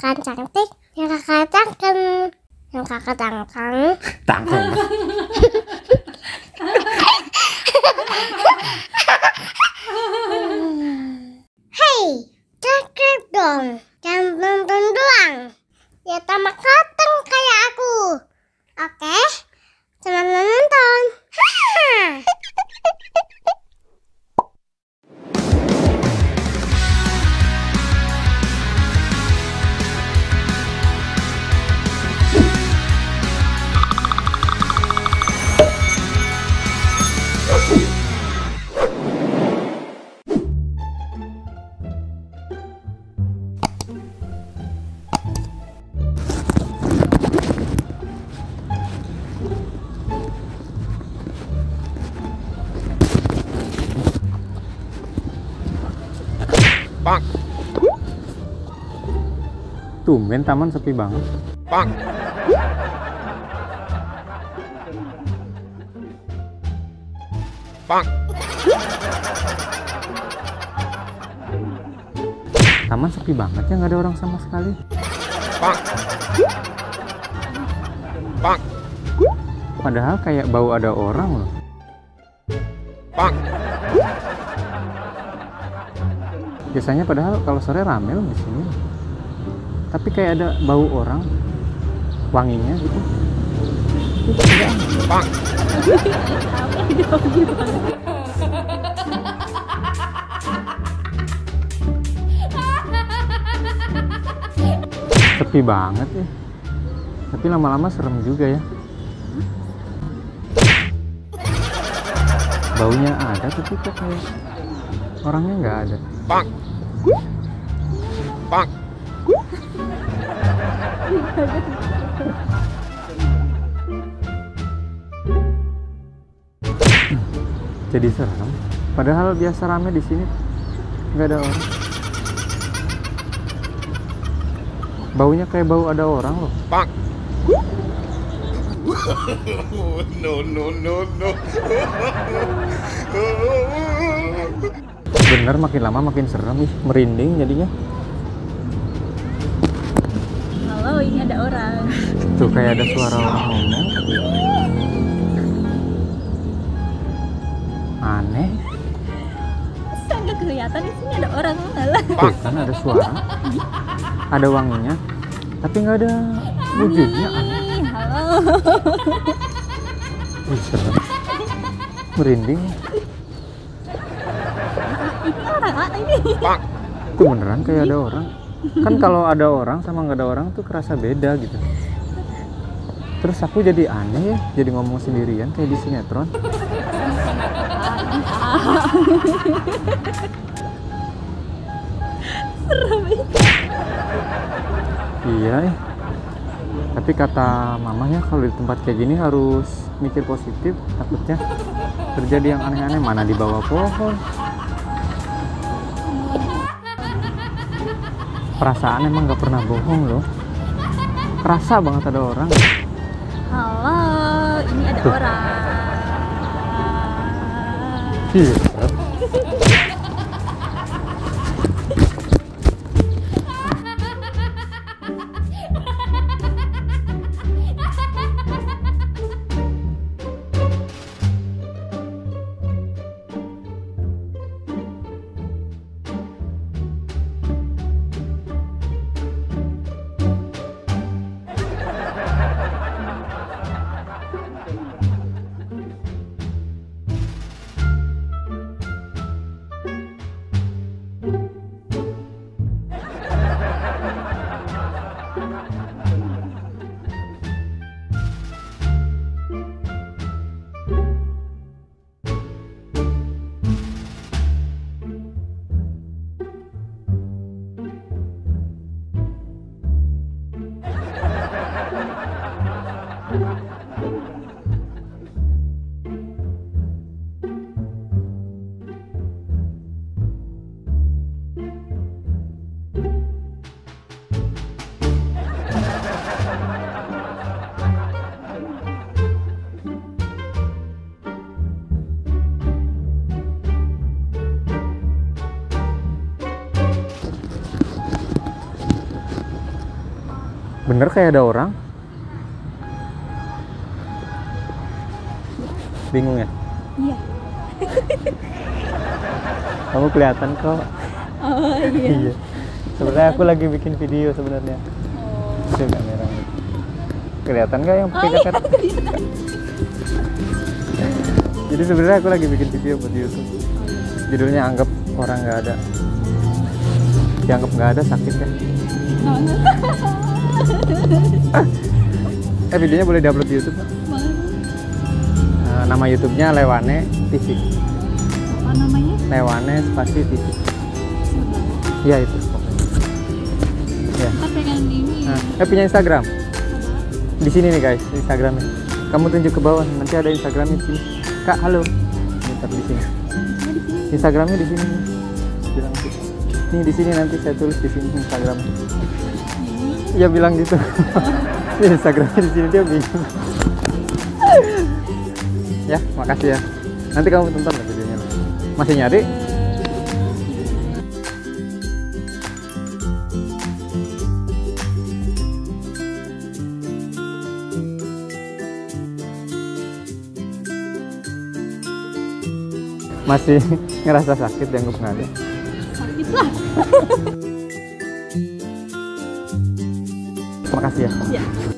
kan cantik, yang kakak tangkem, yang kakak tangkang. Tangkeng. Hei, cakep dong, jangan nonton doang. Ya tamak mateng kayak aku. Oke, selamat menonton. Pak. Tumben taman sepi banget. Pak. Pak. Taman sepi banget ya nggak ada orang sama sekali. Pak. Pak. Padahal kayak bau ada orang loh. Pak. Biasanya padahal kalau sore rame loh di sini. Tapi kayak ada bau orang, wanginya gitu. Sepi banget ya. Tapi lama-lama serem juga ya. Baunya ada tapi kok kayak orangnya nggak ada. Pak. Pak. Jadi serem. Padahal biasa rame di sini nggak ada orang. Baunya kayak bau ada orang loh. Pak. no no no no. Bener makin lama makin serem ih, merinding jadinya. Halo, ini ada orang. Tuh kayak ada suara orang ngomong. Aneh. Saya nggak kelihatan di sini ada orang malah. Tuh kan ada suara. Ada wanginya. Tapi nggak ada wujudnya. Aneh. Halo. Ih, serem. Merinding. Ini orang ah, ini. Pak. Itu beneran kayak ada orang. Kan kalau ada orang sama nggak ada orang tuh kerasa beda gitu. Terus aku jadi aneh ya, jadi ngomong sendirian kayak di sinetron. Iya, eh. tapi kata mamanya kalau di tempat kayak gini harus mikir positif, takutnya terjadi yang aneh-aneh mana di bawah pohon. Perasaan emang nggak pernah bohong loh. Kerasa banget ada orang. Halo, ini ada Tuh. orang. Iya. Bener kayak ada orang. Bingung ya? Iya. Kamu kelihatan kok. Oh iya. Iya. Sebenarnya aku lagi bikin video sebenarnya. Oh. Kamera. Kelihatan nggak yang pakai Oh, iya, jaket? Jadi sebenarnya aku lagi bikin video buat YouTube. Judulnya anggap orang nggak ada. Dianggap nggak ada sakit ya. Oh, Eh videonya boleh diupload di YouTube. Boleh. Eh, nama YouTube-nya Lewane TV. Apa namanya? Lewane spasi TV. Iya itu. Ya. Kita pengen ini. Nah, eh punya Instagram. Di sini nih guys, Instagramnya. Kamu tunjuk ke bawah, nanti ada Instagramnya di sini. Kak, halo. Bentar di sini. Coba di sini. Instagramnya di sini. Bilang. Nih di sini nanti saya tulis di sini Instagram. Iya bilang gitu. Ini Instagramnya di sini dia bingung. ya, makasih ya. Nanti kamu tonton lah videonya. Masih nyari? Masih ngerasa sakit dianggap nggak ada. Lah. Makasih ya. Ya.